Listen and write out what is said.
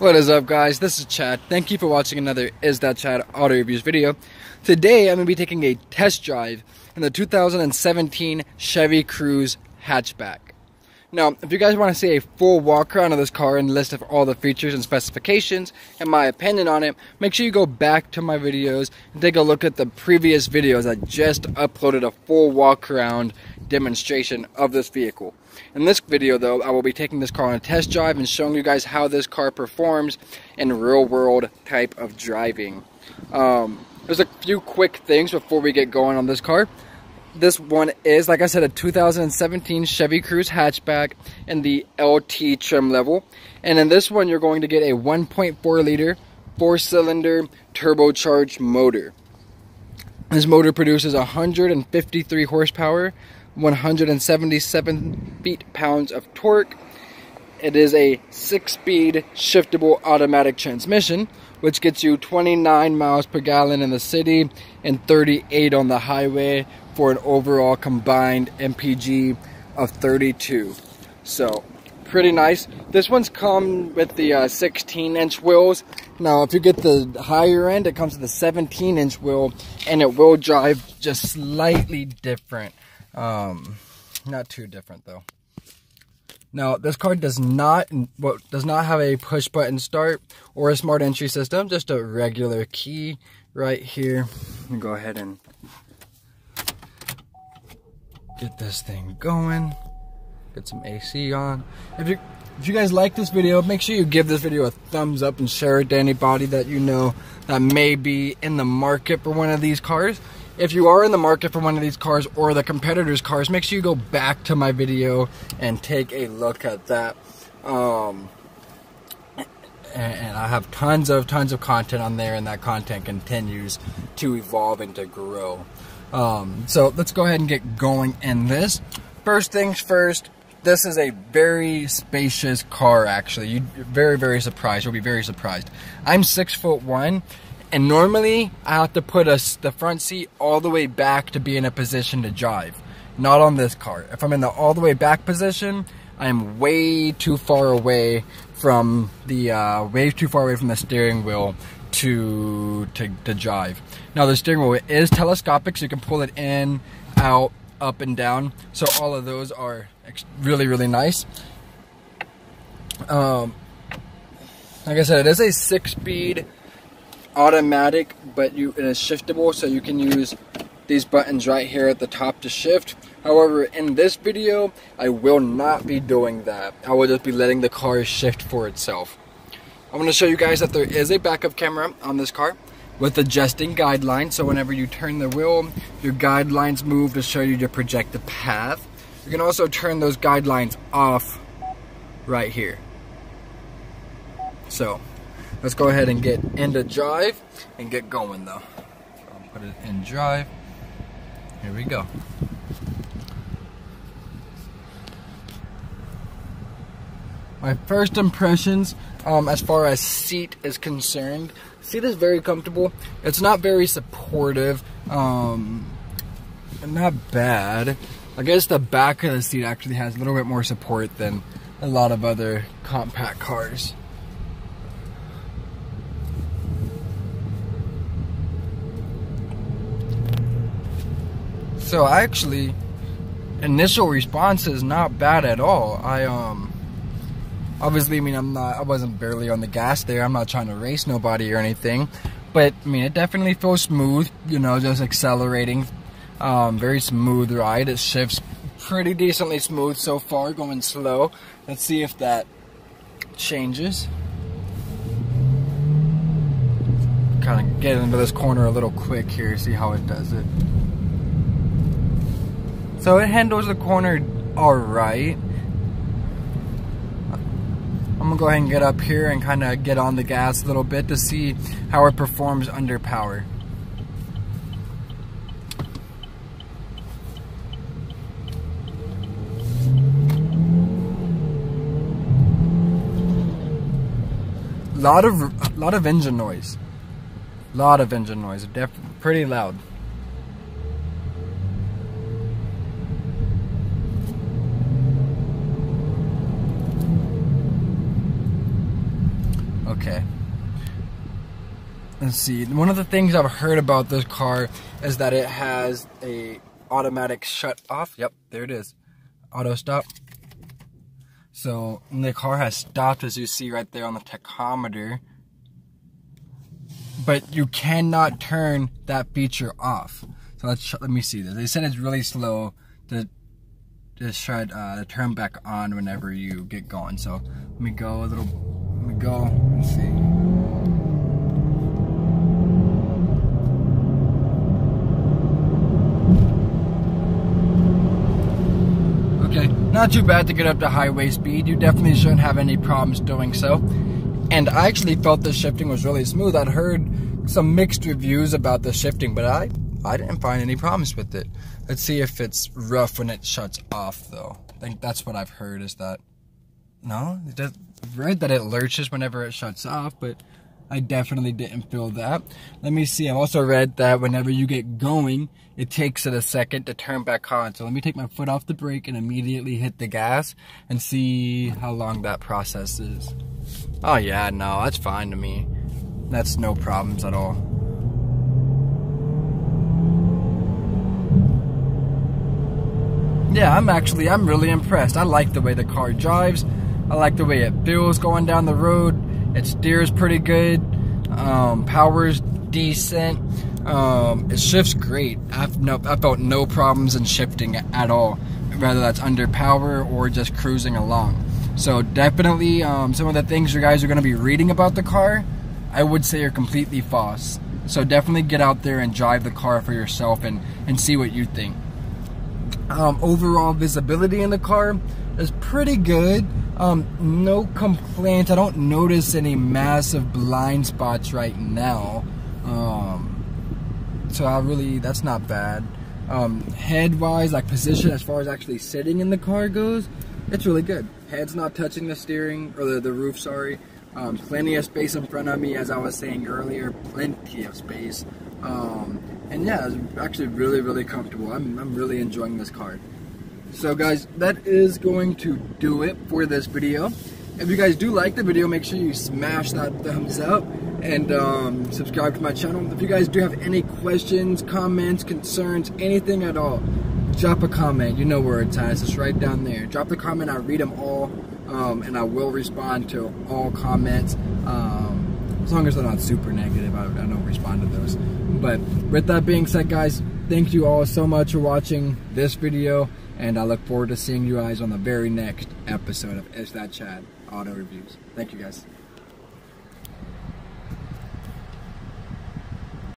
What is up guys, this is Chad. Thank you for watching another Is That Chad Auto Reviews video. Today I'm going to be taking a test drive in the 2017 Chevy Cruze hatchback. Now, if you guys want to see a full walk around of this car and list of all the features and specifications and my opinion on it, make sure you go back to my videos and take a look at the previous videos. I just uploaded a full walk around demonstration of this vehicle. In this video though, I will be taking this car on a test drive and showing you guys how this car performs in real world type of driving. Um, there's a few quick things before we get going on this car this one is, like I said, a 2017 Chevy Cruze hatchback in the LT trim level. And in this one, you're going to get a 1.4 liter, four cylinder turbocharged motor. This motor produces 153 horsepower, 177 feet-pounds of torque. It is a six-speed shiftable automatic transmission, which gets you 29 miles per gallon in the city and 38 on the highway for an overall combined MPG of 32. So, pretty nice. This one's come with the uh, 16 inch wheels. Now, if you get the higher end, it comes with the 17 inch wheel and it will drive just slightly different. Um, not too different though. Now, this car does not well, does not have a push button start or a smart entry system, just a regular key right here. go ahead and get this thing going. Get some AC on. If you if you guys like this video, make sure you give this video a thumbs up and share it to anybody that you know that may be in the market for one of these cars. If you are in the market for one of these cars or the competitor's cars, make sure you go back to my video and take a look at that. Um, and I have tons of tons of content on there, and that content continues to evolve and to grow. Um, so let's go ahead and get going in this. First things first, this is a very spacious car actually. You're very, very surprised. You'll be very surprised. I'm six foot one and normally I have to put a, the front seat all the way back to be in a position to drive. Not on this car. If I'm in the all the way back position, I am way too far away from the, uh, way too far away from the steering wheel to, to, to drive. Now the steering wheel is telescopic, so you can pull it in, out, up and down. So all of those are really, really nice. Um, like I said, it is a six-speed automatic, but you it is shiftable, so you can use these buttons right here at the top to shift. However, in this video, I will not be doing that. I will just be letting the car shift for itself. I'm to show you guys that there is a backup camera on this car with adjusting guidelines. So whenever you turn the wheel, your guidelines move to show you your projected path. You can also turn those guidelines off right here. So let's go ahead and get into drive and get going though. I'll put it in drive. Here we go. My first impressions um, as far as seat is concerned. Seat is very comfortable. It's not very supportive. Um, not bad. I guess the back of the seat actually has a little bit more support than a lot of other compact cars. So actually, initial response is not bad at all. I um Obviously, I mean, I'm not, I wasn't barely on the gas there. I'm not trying to race nobody or anything. But, I mean, it definitely feels smooth, you know, just accelerating. Um, very smooth ride. It shifts pretty decently smooth so far, going slow. Let's see if that changes. Kind of get into this corner a little quick here, see how it does it. So it handles the corner alright. I'm gonna go ahead and get up here and kind of get on the gas a little bit to see how it performs under power. lot of a lot of engine noise. Lot of engine noise. Def pretty loud. Okay. Let's see. One of the things I've heard about this car is that it has a automatic shut off. Yep, there it is. Auto stop. So the car has stopped as you see right there on the tachometer. But you cannot turn that feature off. So let's let me see this. They said it's really slow to just try uh, turn back on whenever you get going. So let me go a little. Let me go and see. Okay, not too bad to get up to highway speed. You definitely shouldn't have any problems doing so. And I actually felt the shifting was really smooth. I'd heard some mixed reviews about the shifting, but I, I didn't find any problems with it. Let's see if it's rough when it shuts off, though. I think that's what I've heard is that. No, it does, Read that it lurches whenever it shuts off, but I definitely didn't feel that. Let me see. I've also read that whenever you get going, it takes it a second to turn back on. So let me take my foot off the brake and immediately hit the gas and see how long that process is. Oh yeah, no, that's fine to me. That's no problems at all. Yeah, I'm actually, I'm really impressed. I like the way the car drives. I like the way it feels going down the road. It steers pretty good. Um, power's decent. Um, it shifts great. I've no, I felt no problems in shifting at all, whether that's under power or just cruising along. So definitely, um, some of the things you guys are going to be reading about the car, I would say are completely false. So definitely get out there and drive the car for yourself and, and see what you think. Um, overall visibility in the car is pretty good. Um, no complaints. I don't notice any massive blind spots right now. Um, so I really, that's not bad. Um, head-wise, like position as far as actually sitting in the car goes, it's really good. Head's not touching the steering, or the, the roof, sorry. Um, plenty of space in front of me, as I was saying earlier, plenty of space. Um, and yeah, it's actually really, really comfortable. I'm, I'm really enjoying this car. So guys, that is going to do it for this video. If you guys do like the video, make sure you smash that thumbs up and um, subscribe to my channel. If you guys do have any questions, comments, concerns, anything at all, drop a comment. You know where it's at. It's right down there. Drop the comment. I read them all, um, and I will respond to all comments. Um, as long as they're not super negative, I, I don't respond to those. But with that being said, guys, thank you all so much for watching this video. And I look forward to seeing you guys on the very next episode of Is That Chad Auto Reviews. Thank you guys.